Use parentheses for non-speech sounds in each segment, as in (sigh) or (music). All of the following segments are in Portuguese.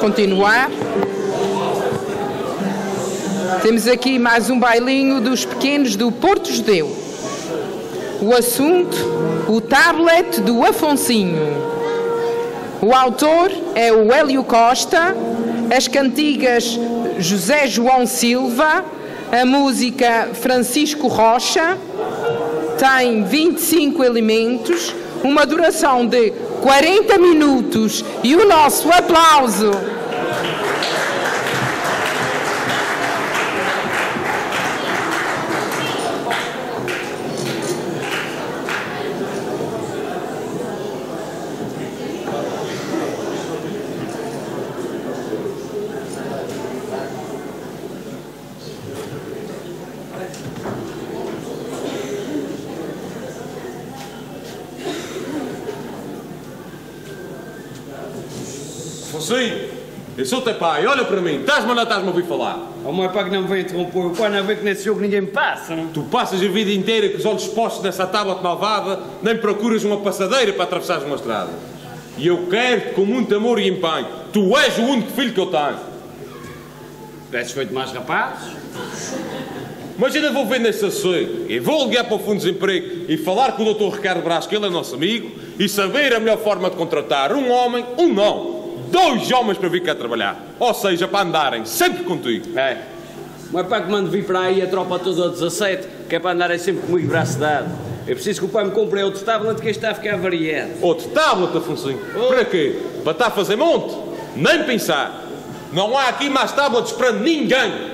Continuar. Temos aqui mais um bailinho dos pequenos do Porto Judeu. O assunto, o tablet do Afonsinho. O autor é o Hélio Costa, as cantigas José João Silva, a música Francisco Rocha, tem 25 elementos, uma duração de 40 minutos e o nosso aplauso. Sim, eu sou teu pai, olha para mim, estás-me ou não estás-me a ouvir falar? O meu pai que não me vem interromper, o pai não vê que nesse jogo ninguém me passa. Não? Tu passas a vida inteira com os olhos postos nessa tábua malvada, nem procuras uma passadeira para atravessares uma estrada. E eu quero-te com muito amor e empenho. Tu és o único filho que eu tenho. Tivesses feito mais rapazes? Mas ainda vou ver nesse assoio e vou ligar para o Fundo de Desemprego e falar com o Dr. Ricardo Brás, que ele é nosso amigo, e saber a melhor forma de contratar um homem, um não, dois homens para vir cá trabalhar. Ou seja, para andarem sempre contigo. É. O meu pai que manda vir para aí a tropa toda a 17, que é para andarem sempre comigo braço dado. É preciso que o pai me compre outro tablet que este está a ficar variado. Outro tablet, Afonso? Oh. Para quê? Para estar a fazer monte? Nem pensar. Não há aqui mais tablets para ninguém.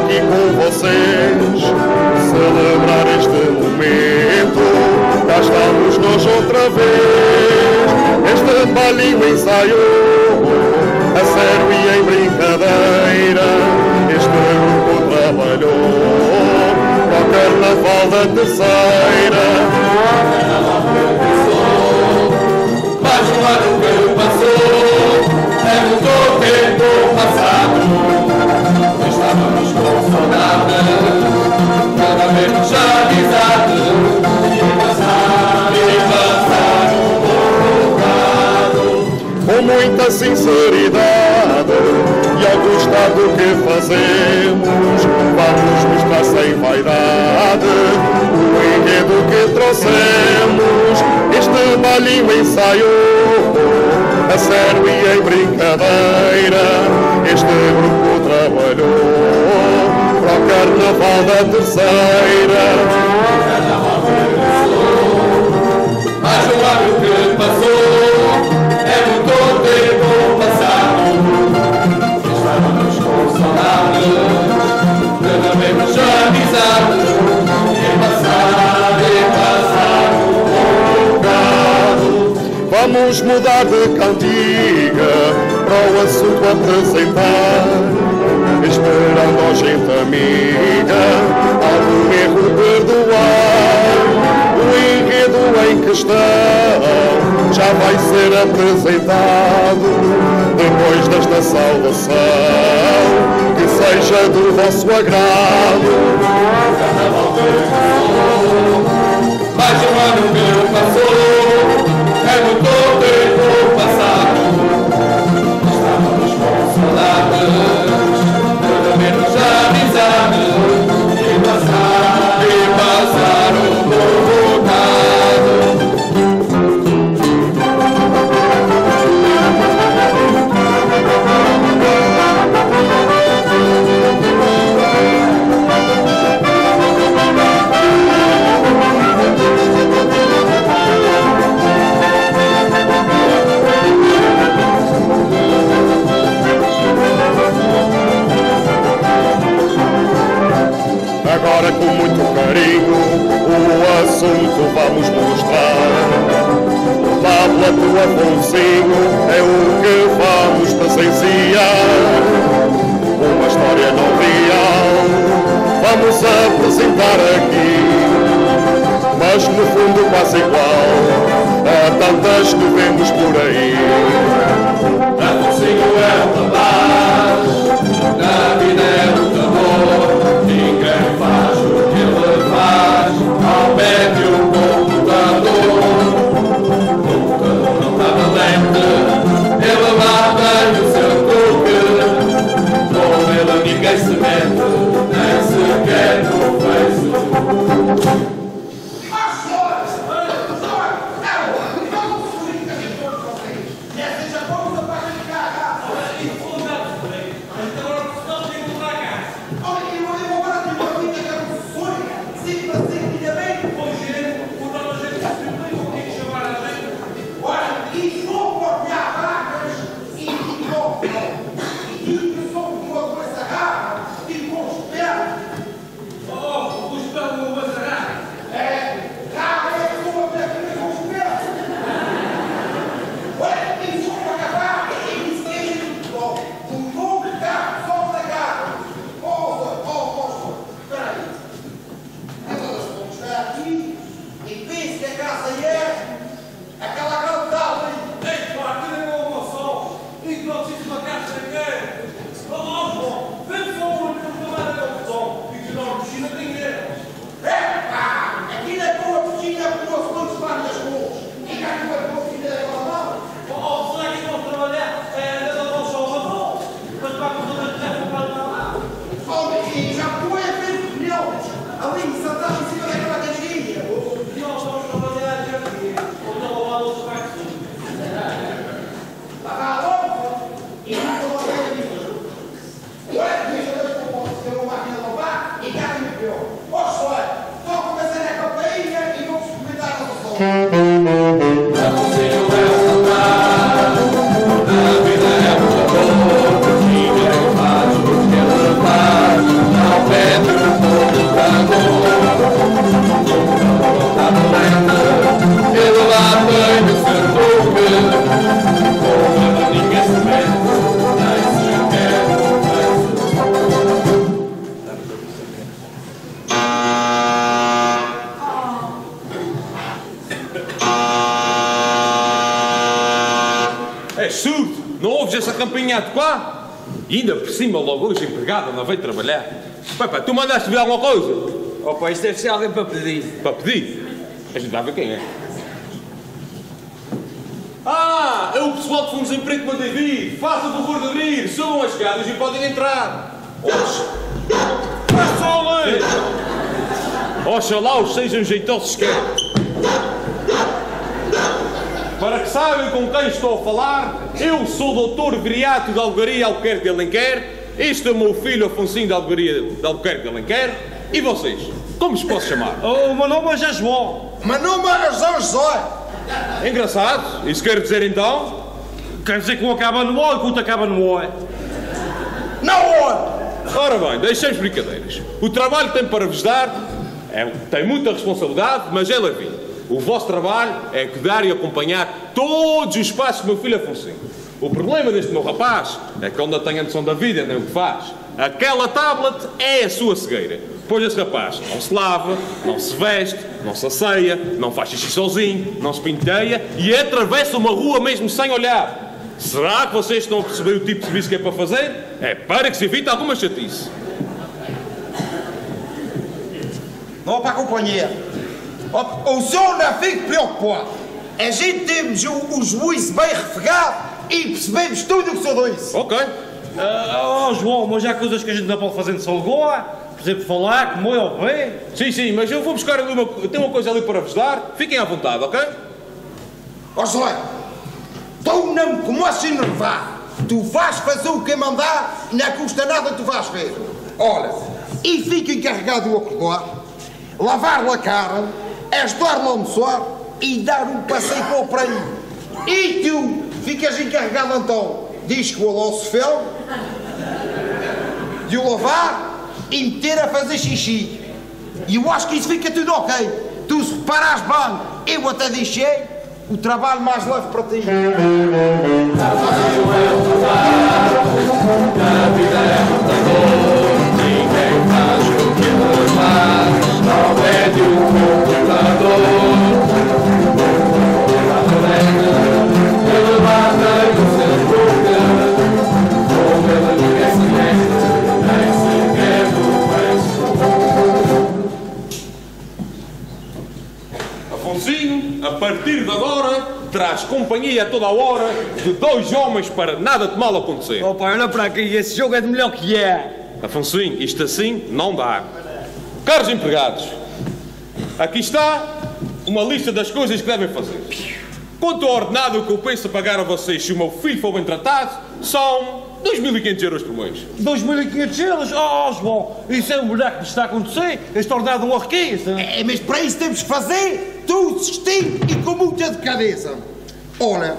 aqui com vocês celebrar este momento. Já estamos nós outra vez. Este balinho ensaiou, a sério e em brincadeira. Este grupo trabalhou para o carnaval da terceira. Mais um ano que passou, é muito com muita sinceridade e ao gostar do que fazemos, vamos mostrar sem vaidade o enredo que trouxemos. Este balinho ensaiou a sério e em brincadeira, este grupo trabalhou para o carnaval da terceira. Mais um que passou, é muito tempo passado. Estávamos com saudade de não vermos amizade. E passar, e passar um bocado. Vamos mudar de cantiga para o assunto apresentar. Esperando a gente amiga, algum erro perdoar. O enredo em questão já vai ser apresentado. Depois desta saudação, que seja do vosso agrado. Mais um ano que passou, assunto vamos mostrar. Fábula do Afonsinho é o que vamos presenciar. Uma história não real vamos apresentar aqui. Mas no fundo quase igual a tantas que vemos por aí. Afonsinho é um rapaz, na vida é um amor. Campainha a tocar? E ainda por cima, logo hoje, empregada não veio trabalhar. Pepe, tu mandaste ver alguma coisa? Oh, pá, isto deve ser alguém para pedir. Para pedir? A gente vai ver quem é. Ah, é o pessoal de fundos de emprego que manda vir. Faça o favor de abrir, subam as escadas e podem entrar. Ali! Oxalá os sejam jeitosos que saibam com quem estou a falar, eu sou o doutor Viriato de Algaria Albuquerque de Alenquer, este é o meu filho Afonso de Algaria de Albuquerque de Alenquer, e vocês, como os posso chamar? (laughs) O meu nome é João. Mas não me São José. Engraçado, isso quer dizer então? Quer dizer que um acaba no O e que o outro acaba no O. Não olho. Ora bem, deixemos brincadeiras. O trabalho que tenho para vos dar é, tem muita responsabilidade, mas é levinho. O vosso trabalho é cuidar e acompanhar todos os passos do meu filho Afonso. O problema deste meu rapaz é que não tem a noção da vida nem o que faz. Aquela tablet é a sua cegueira. Pois esse rapaz não se lava, não se veste, não se asseia, não faz xixi sozinho, não se penteia e atravessa uma rua mesmo sem olhar. Será que vocês estão a perceber o tipo de serviço que é para fazer? É para que se evite alguma chatice. Não para a companhia. O senhor não fique preocupado. A gente temos o, o juízo bem refegado e percebemos tudo o que o senhor disse. Ok. Ah, oh, João, mas há coisas que a gente não pode fazer de Salgoa. Por exemplo, falar, comer ou beber. Sim, sim, mas eu vou buscar ali uma. eu Tenho uma coisa ali para vos dar. Fiquem à vontade, ok? Ó José, tu não me começas a enervar. Tu vais fazer o que mandar, não custa nada tu vais ver. Olha, e fica encarregado o acordar, lavar-lhe a cara, ajudar-lhe a almoçar e dar um passeio para o prédio. E tu ficas encarregado então, diz que o almoço fel, de o lavar e meter a fazer xixi. E eu acho que isso fica tudo ok. Tu se reparares bem, eu até deixei o trabalho mais leve para ti. Afonsinho, para nada de mal acontecer. Oh pai, olha para aqui, esse jogo é de melhor que é. Afonsinho, isto assim não dá. Caros empregados, aqui está uma lista das coisas que devem fazer. Quanto ao ordenado que eu penso pagar a vocês se o meu filho for bem tratado, são 2.500 euros por mês. 2.500 euros? Oh, João, isso é um buraco que está a acontecer. Este ordenado não arrequista. É, mas para isso temos que fazer tudo distinto e com muita delicadeza. Olha,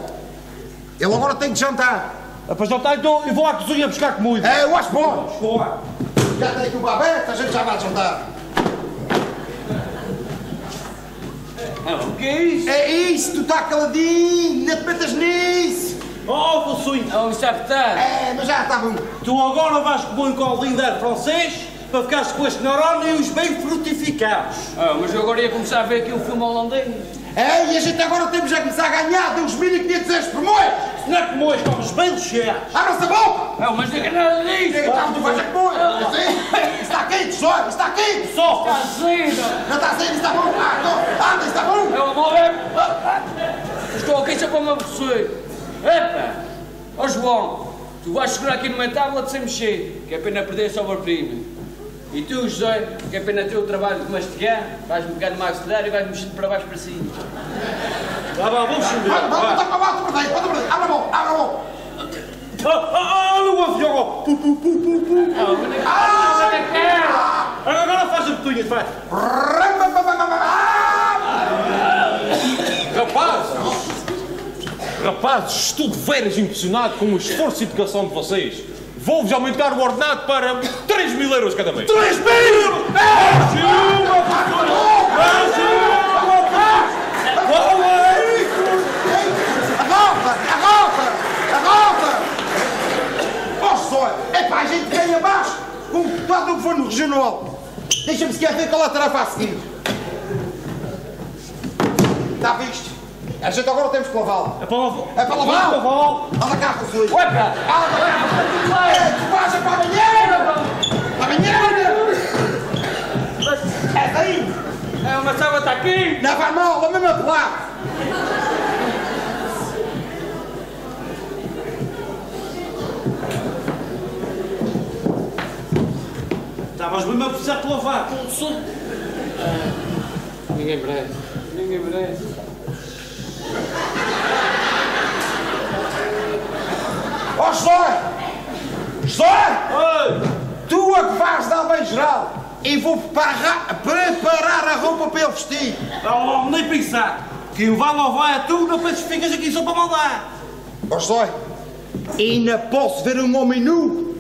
ele agora tem que jantar. Ah, Para jantar, então eu vou à cozinha buscar comida. É, eu acho bom. João. Já tem aqui o babete, a gente já vai jantar. Ah, o que é isso? É isso, tu está caladinho, não te metas nisso. Oh, Valsuinho, Oh, isso é verdade. É, mas já está bom. tu agora vais comer um colinho de ar francês para ficares com este neurónios bem frutificados. Oh, mas eu agora ia começar a ver aqui um filme holandês. É, e a gente agora temos a começar a ganhar 2.500 euros por mês. Não é como hoje, estamos bem recheados. Abra-se a boca. Oh, mas diga nada disso. Então, tu vais a comer. Assim, Está quente, só, está quente. Só. Está assim, Não está saindo, está bom. Ah, então, anda, está bom. Eu vou ver. Estou aqui só para me aborrecer. Epa! Ó João, tu vais segurar aqui numa tablet sem mexer, que é pena perder a sobra-prima. E tu, José, que é pena ter o trabalho de mastigar, vais-me pegar numa acelerar e vais mexer para baixo para cima. Vá, vá, vamos subir. Vai, vai, Vá. vai, vai, vai, vai, vai, vai, Abra a boca, abra a boca. Ah, ah, Olha o avião. Pu, pu, pu, pu, pu. Agora faz a botunha, faz. Rapazes! Rapazes, estou de veras impressionado com o esforço e educação de vocês. Vou-vos aumentar o ordenado para 3 mil euros cada mês. 3 mil! Agora, agora, agora! Ó, só, é para a gente ganha abaixo com o deputado do governo regional. Deixa-me sequer ver qual é a tarefa a seguir. Está visto? A gente agora temos que lavá-lo. É para lavar. É para lavar? lavar. Anda cá, Rosui. Anda cá. É, tu vais é para a banheira! Para a banheira! É daí! É uma sábado está aqui! Não vai mal, a mesma placa! Estavas mesmo a precisar de lavar, pulso. Ninguém merece. Ninguém merece. Ó José! José! Tu é que vais dar bem geral e vou preparar, preparar a roupa para ele vestir. Oh, nem pensar. Quem vai lavar é tu, não penses que ficas aqui só para mandar. Ó José! Ainda posso ver um homem nu.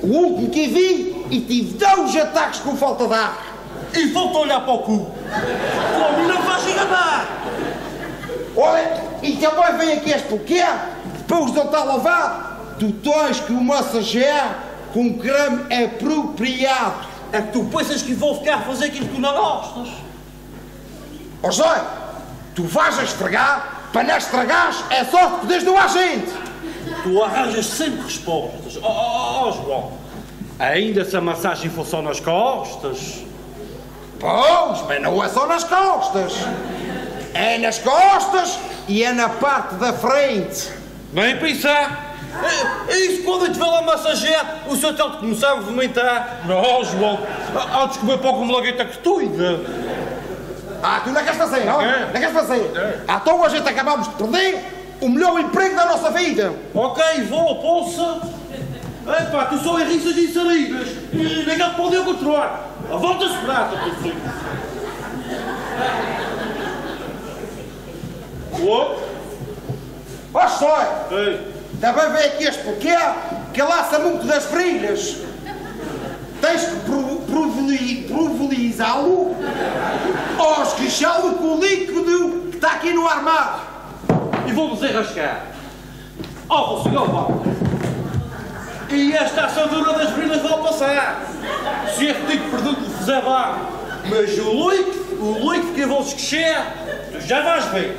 O último que vi e tive dois ataques com falta de ar. E volta a olhar para o cu. O homem não vais enganar. Olha, e também vem aqui este porquê? Depois de ele estar lavado, tu tens que o massagear com creme apropriado. É que tu pensas que vou ficar a fazer aquilo que tu não gostas. Ó Zé, tu vais a esfregar, para não estragares, é só que poderes doar gente. Tu arranjas sempre respostas. Oh, oh, oh, João. Ainda se a massagem for só nas costas. Pois, mas não é só nas costas. É nas costas e é na parte da frente. Nem pensar. É, é isso quando eu vê lá massagear, o seu tal de começar a vomitar. Não, João. Antes de comer pouco malagueta que tu ainda. Ah, tu não queres fazer, não? Não queres fazer? Ah, então a gente acabamos de perder o melhor emprego da nossa vida. Ok, vou, poça. Epá, tu só erriças e salidas. E ninguém pode controlar. A volta-se prata, teu filho. O outro? Ó só, Ei. também vem aqui este porquê que laça muito das brilhas. Tens que pro- provili- provilizá-lo ou esquixá-lo com o líquido que está aqui no armário. E vou-me desenrascar. Oh, vou chegar ao pau. E esta assadura das brilhas vai passar. Se este tipo de produto lhe fizer barro. Mas o líquido, o líquido que eu vou esquecer, tu já vais ver.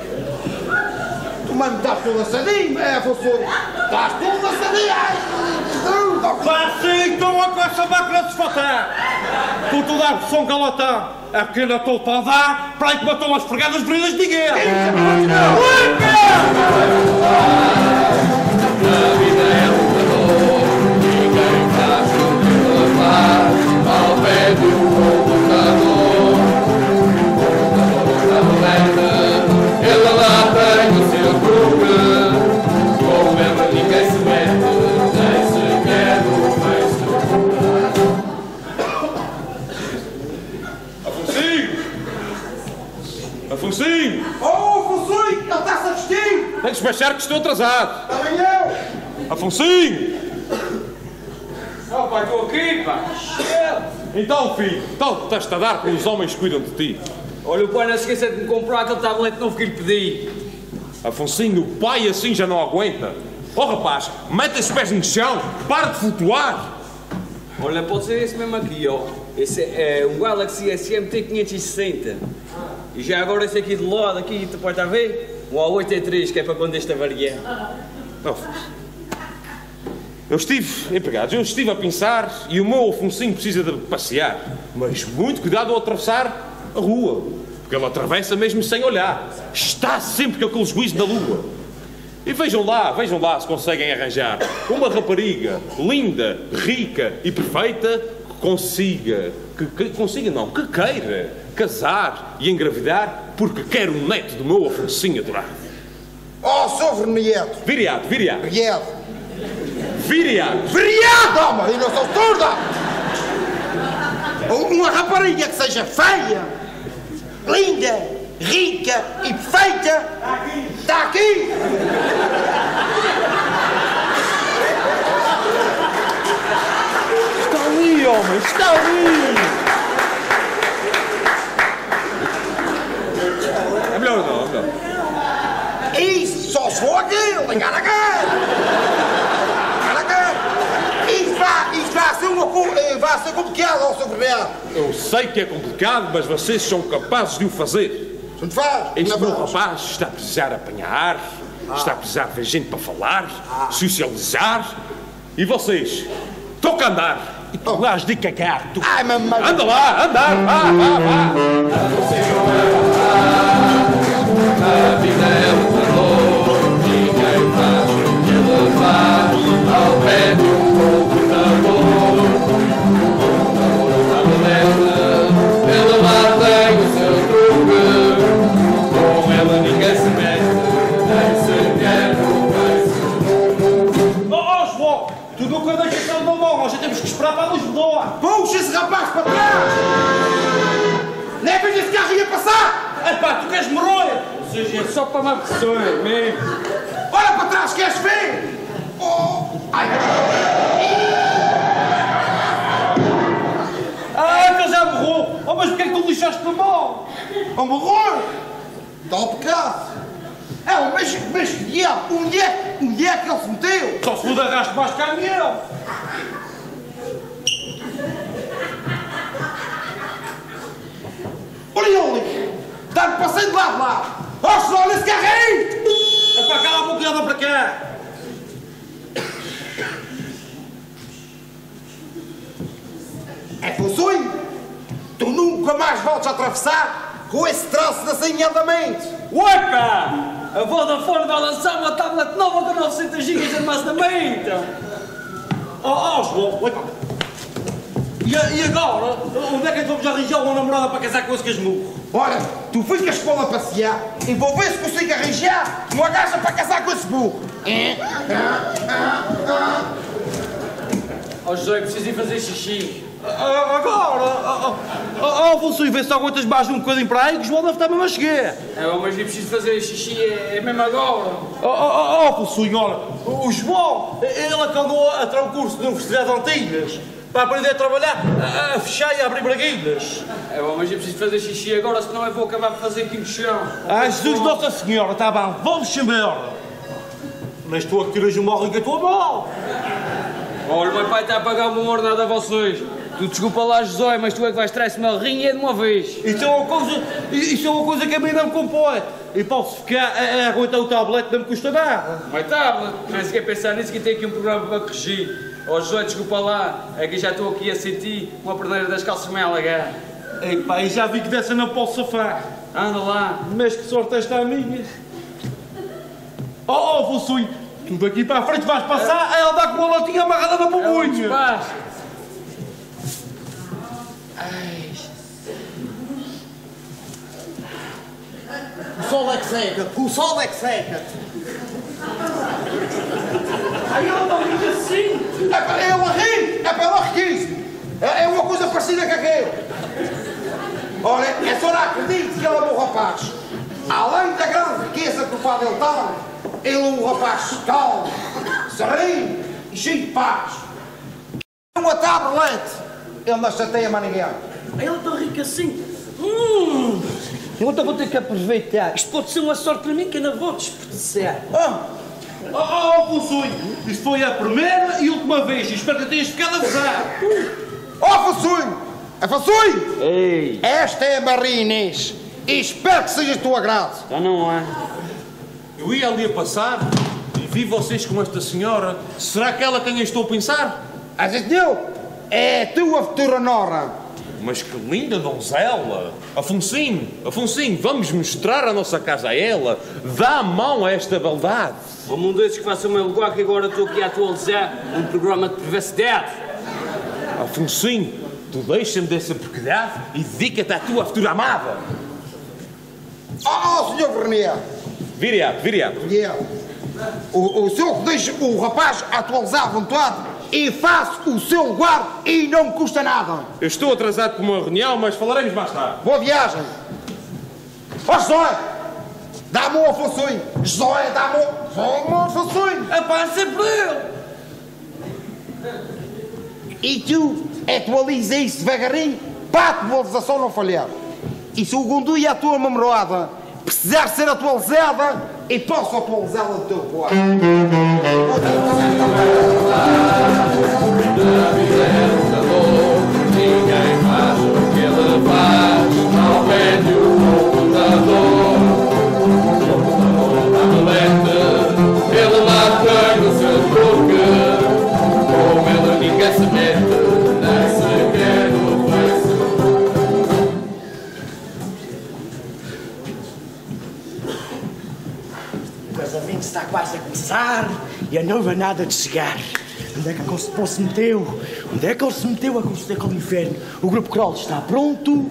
Tu mano, estás todo assadinho, é, professor? Estás todo assadinho, ai, ó. Vá sim, então a essa máquina de desfatar. Tu tu dar som calotão. É porque ainda estou para dar para aí que matou as fregadas brilhas de ninguém. Pé de Afonsinho! Afonsinho! Oh, professor, ele está-se a vestir. Tem que despachar que estou atrasado! Também eu. Afonsinho! Oh, pai, estou aqui, pá. Então, filho, tal que estás a dar com os homens que cuidam de ti. Olha, o pai não esqueça de me comprar aquele tablete novo que lhe pedi. Afonsinho, o pai assim já não aguenta. Oh rapaz, mete os pés no chão, para de flutuar. Olha, pode ser esse mesmo aqui, ó. Esse é um Galaxy SMT 560. E já agora esse aqui do lado, aqui, tu pode estar a ver? Um A83, que é para quando esta variante. Oh, eu estive, empregados, eu estive a pensar e o meu Afonsinho precisa de passear. Mas muito cuidado ao atravessar a rua. Porque ele atravessa mesmo sem olhar. Está sempre com aquele juízo na lua. E vejam lá, vejam lá se conseguem arranjar uma rapariga linda, rica e perfeita que consiga, que, que consiga não, que queira casar e engravidar porque quer um neto do meu Afonsinho adorado. Oh, sou vernieto. Viriado, viriado, Viriado. Veriado, homem, eu não sou surda! Uma rapariga que seja feia, linda, rica e perfeita, está aqui! Está ali, homem, está ali! É melhor não, é melhor. Isso, só se for aquilo, ligar aqui! Ligar aqui! Isto vai, isto vai ser uma eh, vai ser complicado, ó, Sr. Vernieto! Eu sei que é complicado, mas vocês são capazes de o fazer. Te faz? Este meu rapaz está a precisar apanhar ar, está a precisar ver gente para falar, socializar. E vocês? Toca a andar. E tu vais de cagar, tu. Ai, mamãe! Anda lá, andar, vá, vá, vá. Epá, tu queres morrer? Ou seja, é só para uma pessoa, mesmo. Olha para trás, queres ver? Oh! Ai! Ah, que ele já morreu. Oh, mas porquê é que tu lixaste na mão? Vamos horror! Tal pecado! É, mas, mas, diabo, onde é, onde é que ele se meteu? Só se for de arrasto mais caminhão. Olha, olha! Dá-me passeio de lado lado! Ó, senhor, olha esse carro aí! Epá, cala a boca e anda para cá. É sonho! Tu nunca mais voltes a atravessar com esse traço de em andamento! Uepa! A Vodafone vai lançar uma tablet nova com 900 GB de armazenamento. Oh, oh, João. E, e agora? Onde é que vamos arranjar uma namorada para casar com esse casmurro? Olha, tu com ela a passear e vou ver se consigo arranjar uma gaja para casar com esse burro! Ó José, preciso ir fazer xixi. Ah, Agora? Oh, oh, oh, Afonso, e vê se aguentas mais um bocadinho para aí que o João deve estar mesmo a chegar. É, mas eu preciso fazer xixi, é, é mesmo agora. Oh, oh, oh, Afonso, olha, o João, ele é que andou a tirar um curso de Universidade de Antilhas para aprender a trabalhar, a, a fechar e a abrir braguilhas. É, ó, mas eu preciso fazer xixi agora, senão eu vou acabar por fazer aqui no chão. Ah, Jesus Nossa Senhora, está bem, vamos embora. Mas tu a que tiras uma rica a tua mão. Olha, o meu pai está a pagar uma ordenada a vocês. Tu desculpa lá, José, mas tu é que vais trazer esse rinha de uma vez. Isso é uma coisa, isso é uma coisa que a mim não me compõe. E posso ficar a, a aguentar o tablete, não me custa nada. Mas tá, não se quer pensar nisso que tem aqui um programa para corrigir. Ó José, desculpa lá, é que já estou aqui a sentir uma perneira das calças meio alagar. Epá, e já vi que dessa não posso safar. Anda lá. Mas que sorte esta a minha. Oh, oh, Volsunho, tu daqui para a frente vais passar a andar com uma latinha amarrada na É um babunha. despacho. O sol é que seca, o sol é que seca! Aí ela não fica assim. É para ela rir, é para ela rir! É, é uma coisa parecida com aquele! Olha, é só não acredito que ele é um rapaz! Além da grande riqueza que o dele tem, ele é um rapaz calmo, sereno e cheio de paz! Uma tablete! Ele não chateia mais ninguém! Ela tão rica assim. Hum. Eu então vou ter que aproveitar. Isto pode ser uma sorte para mim que ainda vou desperdiçar. Ah, Oh, oh, Volsunho, isto foi a primeira e última vez. e Espero que tenhas ficado a gozar. Ó, Fassunho! É Fassunho! Ei, Esta é a Maria Inês e espero que seja do teu agrado. já não é. Eu ia ali a passar e vi vocês com esta senhora. Será que ela quem eu estou a pensar? A gente não, é a tua futura nora. Mas que linda donzela! Afonsinho, Afonsinho, vamos mostrar a nossa casa a ela. Dá a mão a esta beldade. Como um desses que faça o meu lugar que agora estou aqui a atualizar um programa de privacidade. Afonsinho, tu deixa-me dessa porquidade e dedica-te à tua futura amada. Oh, senhor Vernier, Viriato, viriato. Vernier, o, o senhor que deixa o rapaz atualizar à vontade e faz o seu lugar e não me custa nada. Eu estou atrasado para uma reunião, mas falaremos mais tarde. Boa viagem. Ó, José, dá-me um Afonsoinho. José, dá-me um, um Afonsoinho. É pá, sempre ele. E tu atualiza isso devagarinho para a atualização não falhar. E se algum dia a tua memorada precisar ser atualizada, e posso atualizá-la do teu. Ninguém faz o que ele faz ao pé de um computador. O computador da moleste, ele lá tem o seu truque. Com ele ninguém se mete, está quase a começar e a noiva nada de chegar. Onde é que a Concepção se meteu? Onde é que ele se meteu a Conselho com o inferno? O grupo Kroll está pronto.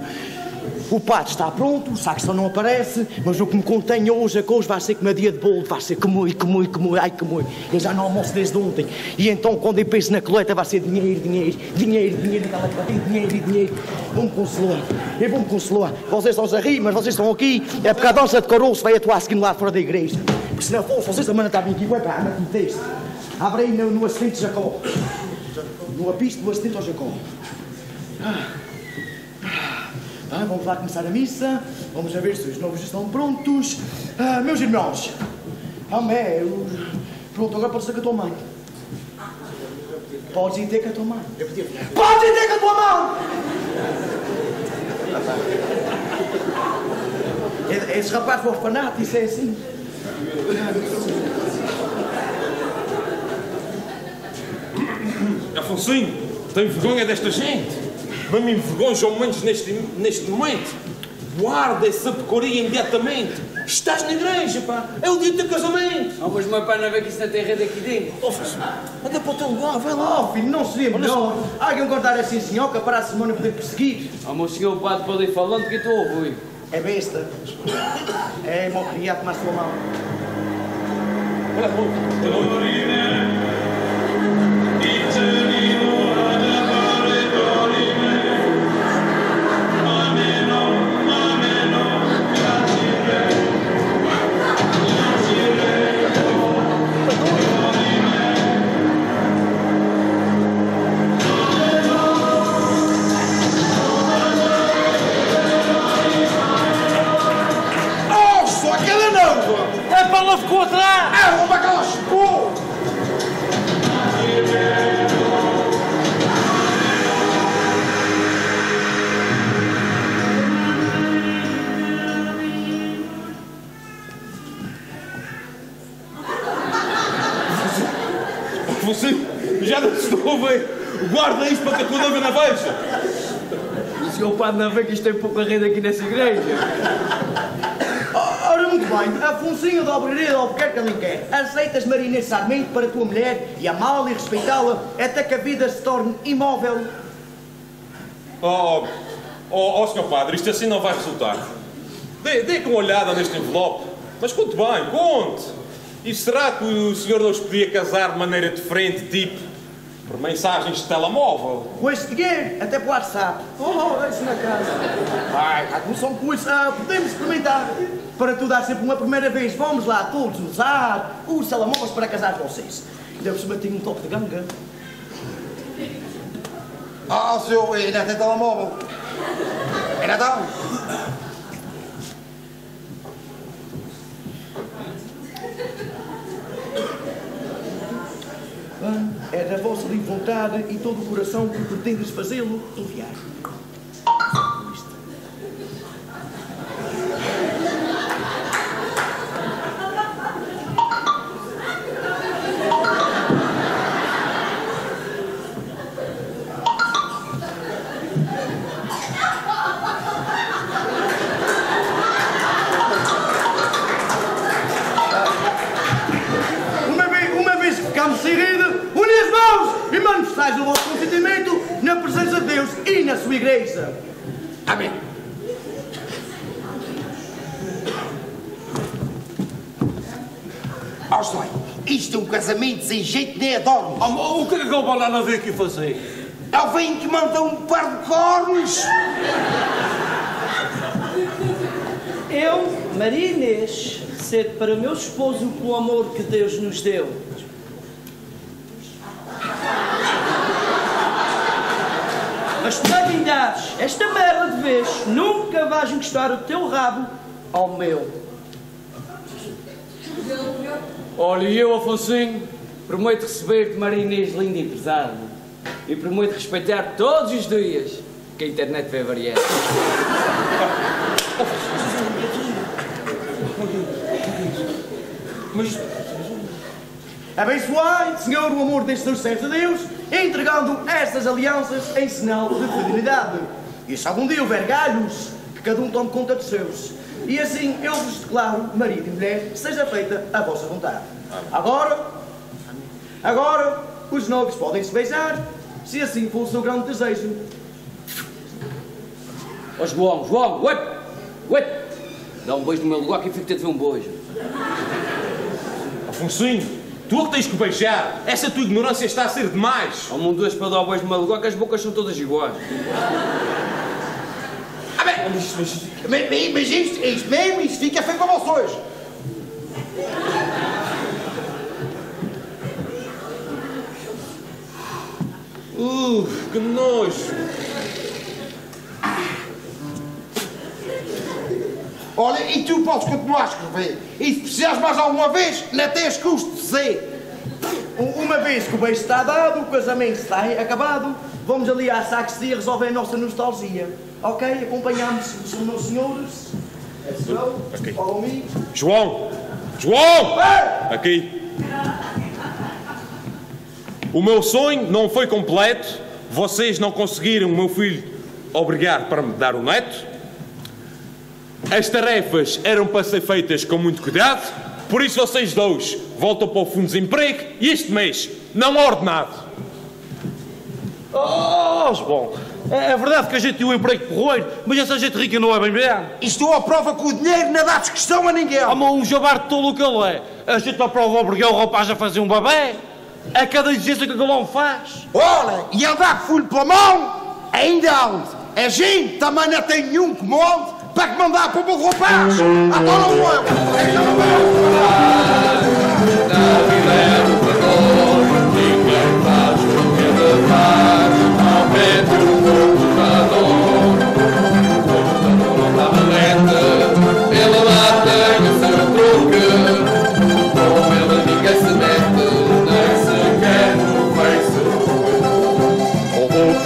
O pato está pronto, o só não aparece, mas o que me contém hoje a coisa vai ser como a dia de bolo, vai ser como e como e como, ai como. Eu já não almoço desde ontem. E então quando eu penso na coleta vai ser dinheiro, dinheiro, dinheiro, dinheiro, aquela coleta, e dinheiro dinheiro. Vamos consolar, eu vou-me consolar. Vocês estão a rir, mas vocês estão aqui, é porque a dança de caroço vai atuar seguindo lá fora da igreja. Porque se não fosse, vocês também não estavam aqui, ué pá, com texto. Abre aí no, no assistente de Jacó. No apiste do assistente ao Jacó. Ah, vamos lá começar a missa. Vamos a ver se os novos estão prontos. Ah, meus irmãos. Amém. Pronto, agora pode ser com a tua mãe. Podes ir ter com a tua mãe. Podes ir ter com a tua mãe! E- Esse rapaz foi orfanato, isso é assim. Afonsinho, tem vergonha desta gente? Não me envergonhas ao menos neste, neste momento. Guarda essa pecoria imediatamente. Estás na igreja, pá. É o dia do teu casamento. Oh, mas meu pai não vê que isso não tem rede aqui dentro. Oh, Afonso, anda para o teu lugar, vai lá. Oh, filho, não seria melhor. Alguém guardar assim, senhor, que para a semana poder perseguir. Oh, meu senhor, o padre pode ir falando que eu estou a ouvir. É besta. É, mal criado, mas sua mão. Oh, Guarda isto para que a tua noiva não veja. O senhor padre não vê que isto tem pouca rede aqui nessa igreja? Ora, muito bem. Afonsinho da Obreira de Albuquerque nem quer. Aceitas Marinês Sarmento para a tua mulher e amá-la e respeitá-la até que a vida se torne imóvel. Oh, oh, oh, senhor padre, isto assim não vai resultar. Dê, dê com uma olhada neste envelope. Mas conte bem, conte. E será que o senhor não os podia casar de maneira diferente, tipo, por mensagens de telemóvel? Com este dinheiro, até para o WhatsApp. Oh, deixe na casa. Vai, a comissão com isso. Ah, podemos experimentar. Para tu dar sempre uma primeira vez, vamos lá todos usar os telemóveis para casar vocês. Ainda por cima tenho um toque de ganga. Ah, senhor, ainda tem telemóvel. Ainda está? Ah, É da vossa livre vontade e todo o coração que pretendes fazê-lo enviar. Isto é um casamento sem jeito nem adorno. Oh, mas o que é que o banana veio aqui fazer? É o velho que manda um par de cornos. Eu, Maria Inês, cedo para meu esposo pelo amor que Deus nos deu. Mas tu me esta merda de vez, nunca vais encostar o teu rabo ao meu. Olha, e eu, Afonsinho, prometo receber-te Maria Inês linda e pesada. E prometo respeitar todos os dias que a internet vai variar. Abençoai, Senhor, o amor destes dois servos de Deus, entregando estas alianças em sinal de fidelidade. E se algum dia houver galhos, que cada um tome conta dos seus. E assim eu vos declaro, marido e mulher, seja feita a vossa vontade. Agora, agora, os noivos podem se beijar, se assim for o seu grande desejo. Ó João, João, ué, ué. Dá um beijo no meu lugar que eu fico-te a ver um beijo. Afonsinho, tu é que tens que beijar. Essa tua ignorância está a ser demais. Há um dois para dar um beijo no meu lugar que as bocas são todas iguais. Ah, bem, mas, mas, mas, mas mesmo, isto fica feio para vocês. Uh, que nojo. Olha, e tu podes continuar a escrever. E se precisares mais alguma vez, não tens custo de. Um- Uma vez que o beijo está dado, o casamento está acabado, vamos ali à sacristia resolver a nossa nostalgia. Ok? Acompanhamos os meus senhores. Follow me. João! João! Aqui. O meu sonho não foi completo. Vocês não conseguiram o meu filho obrigar para me dar o neto. As tarefas eram para ser feitas com muito cuidado. Por isso vocês dois voltam para o fundo de desemprego e este mês não há ordenado. Oh, João, é é verdade que a gente tem um emprego porroeiro, mas essa gente rica não é bem bem. Isto é a prova que o dinheiro não dá discussão a ninguém. Há um jabar de tolo que ele é. A gente não prova obrigar o rapaz a fazer um babé. A cada exigência que o galão faz. Olha, e dá folho pela mão, ainda onde? A gente também não tem nenhum comando para que mandar para o meu rapaz. Então não é. Então não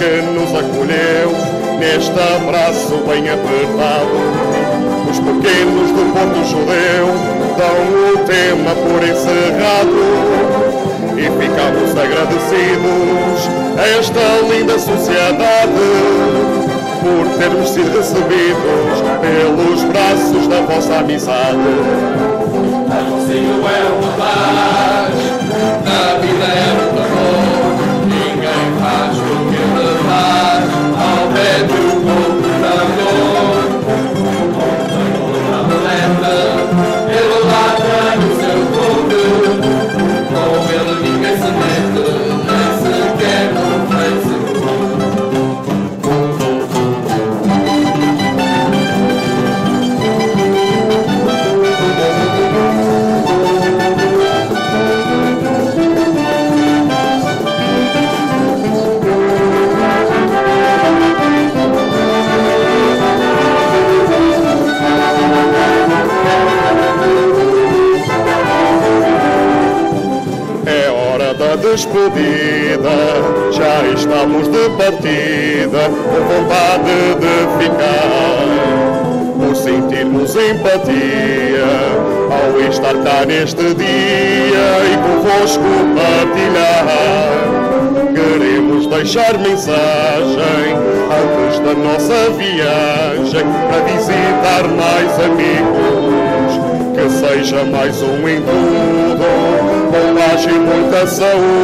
que nos acolheu neste abraço bem apertado. Os pequenos do Porto Judeu dão o tema por encerrado e ficamos agradecidos a esta linda sociedade por termos sido recebidos pelos braços da vossa amizade. Afonsinho é um rapaz, na vida é lutador, deixar mensagem antes da nossa viagem para visitar mais amigos que seja mais um em tudo, com paz e muita saúde,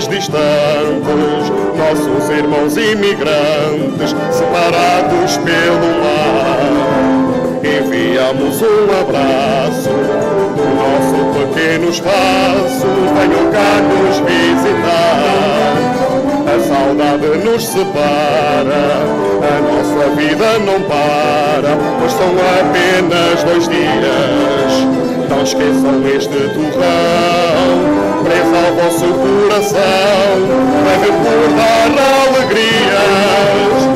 mais distantes, nossos irmãos imigrantes, separados pelo mar. Enviamos um abraço do nosso pequeno espaço, venham cá nos visitar. A saudade nos separa, a nossa vida não para, pois são apenas dois dias. Não esqueçam este torrão, ao vosso coração, vai recordar alegrias.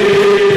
Amen.